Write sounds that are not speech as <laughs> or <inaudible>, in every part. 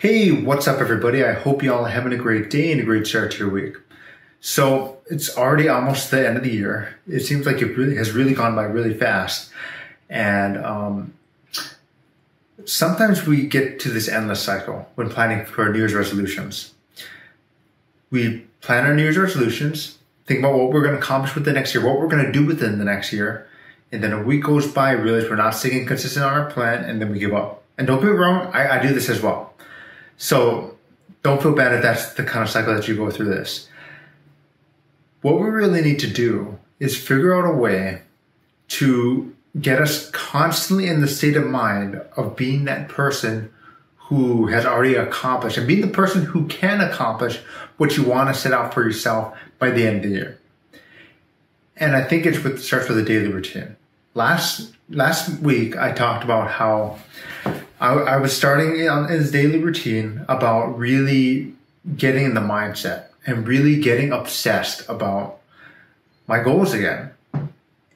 Hey, what's up, everybody? I hope you all are having a great day and a great start to your week. So it's already almost the end of the year. It seems like it really has really gone by really fast, and um, sometimes we get to this endless cycle when planning for our New Year's resolutions. We plan our New Year's resolutions, think about what we're going to accomplish with the next year, what we're going to do within the next year, and then a week goes by, realize we're not sticking consistent on our plan, and then we give up. And don't be wrong, I, I do this as well. So don't feel bad if that's the kind of cycle that you go through this. What we really need to do is figure out a way to get us constantly in the state of mind of being that person who has already accomplished and being the person who can accomplish what you want to set out for yourself by the end of the year. And I think it's starts with a daily routine. Last last week I talked about how I, I was starting on his daily routine about really getting in the mindset and really getting obsessed about my goals again.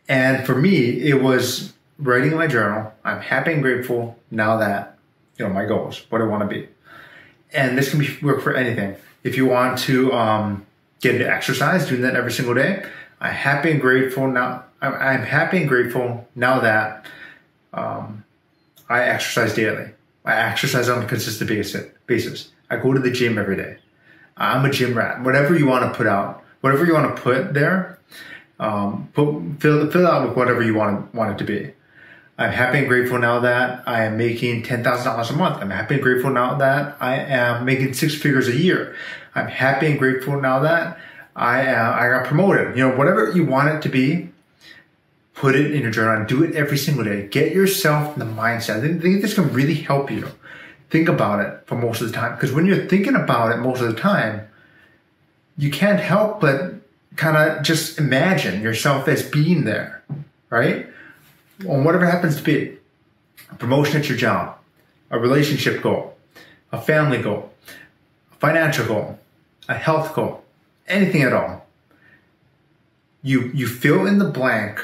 And for me, it was writing in my journal. I'm happy and grateful now that, you know, my goals, what I want to be. And this can be work for anything. If you want to um, get into exercise, doing that every single day, I'm happy and grateful now. I'm happy and grateful now that um, I exercise daily. I exercise on a consistent basis. I go to the gym every day. I'm a gym rat. Whatever you want to put out, whatever you want to put there, um, put, fill, fill out with whatever you want, want it to be. I'm happy and grateful now that I am making $10,000 a month. I'm happy and grateful now that I am making six figures a year. I'm happy and grateful now that I, uh, I got promoted. You know, whatever you want it to be, put it in your journal and do it every single day. Get yourself in the mindset. I think, this can really help you think about it for most of the time. Because when you're thinking about it most of the time, you can't help but kind of just imagine yourself as being there, right? On whatever happens to be a promotion at your job, a relationship goal, a family goal, a financial goal, a health goal, anything at all. You, you fill in the blank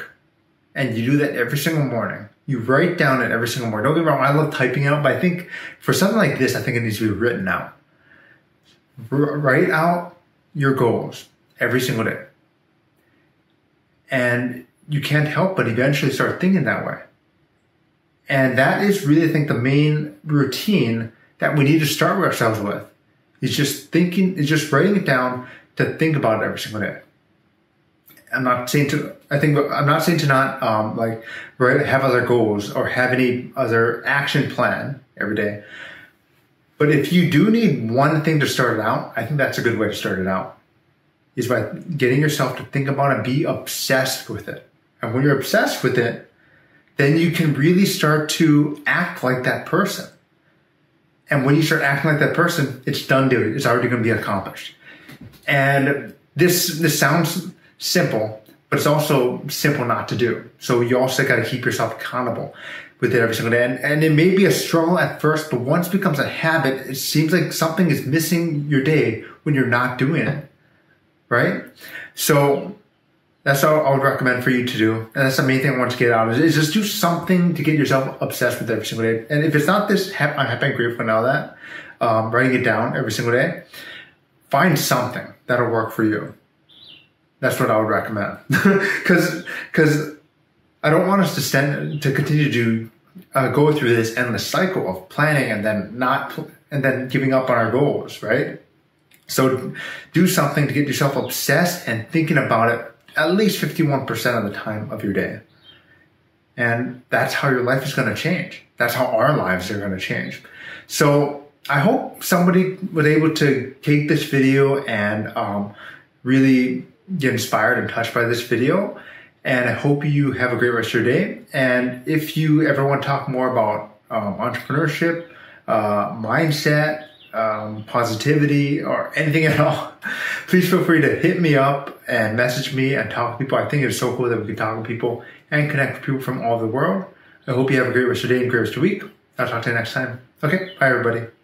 and you do that every single morning. You write down it every single morning. Don't get me wrong, I love typing out, but I think for something like this, I think it needs to be written out. R- write out your goals every single day. And you can't help but eventually start thinking that way. And that is really, I think, the main routine that we need to start ourselves with. Is just thinking, is just writing it down to think about it every single day. I'm not saying to. I think I'm not saying to not um, like have other goals or have any other action plan every day. But if you do need one thing to start it out, I think that's a good way to start it out. Is by getting yourself to think about and be obsessed with it. And when you're obsessed with it, then you can really start to act like that person. And when you start acting like that person, it's done, dude. It's already going to be accomplished. And this this sounds simple, but it's also simple not to do. So you also got to keep yourself accountable with it every single day. And, and it may be a struggle at first, but once it becomes a habit, it seems like something is missing your day when you're not doing it. Right? So that's all I would recommend for you to do. And that's the main thing I want to get out is, is just do something to get yourself obsessed with every single day. And if it's not this, I'm happy and grateful now that, um, writing it down every single day, find something that'll work for you. That's what I would recommend. <laughs> Because because I don't want us to stand to continue to uh, go through this endless cycle of planning and then not pl- and then giving up on our goals, right? So do something to get yourself obsessed and thinking about it at least 51% of the time of your day. And that's how your life is going to change. That's how our lives are going to change. So I hope somebody was able to take this video and um, really get inspired and touched by this video. And I hope you have a great rest of your day. And if you ever want to talk more about um, entrepreneurship, uh, mindset, um, positivity, or anything at all, <laughs> please feel free to hit me up and message me and talk to people. I think it's so cool that we can talk to people and connect with people from all over the world. I hope you have a great rest of your day and great rest of your week. I'll talk to you next time. Okay, bye everybody.